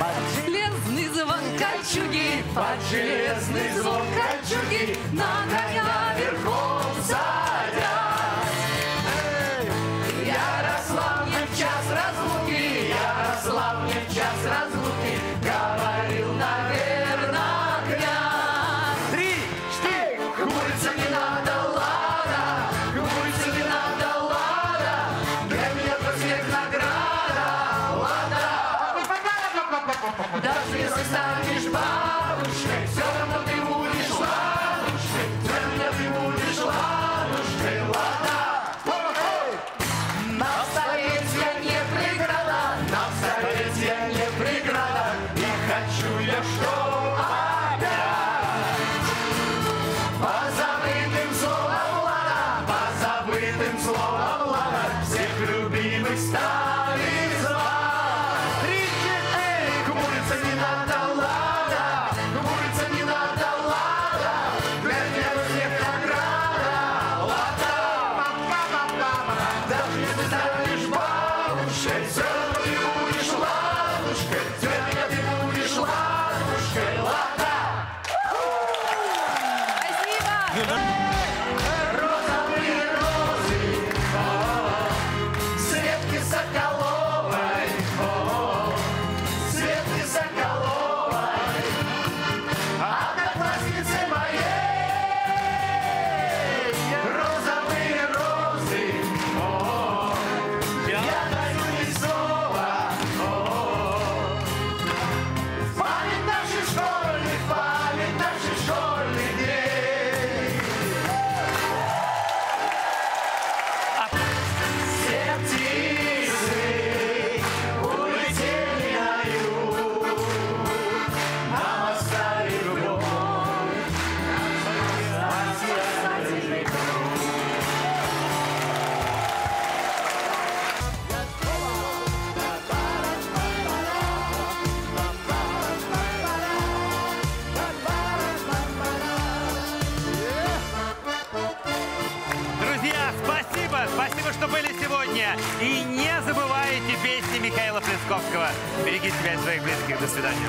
Под железный звон кольчуги, под железный звон кольчуги, на коня верхом садясь. Эй, я росла в час Даже если станешь бабушкой, Shades что были сегодня. И не забывайте песни Михаила Плесковского. Берегите себя и своих близких. До свидания.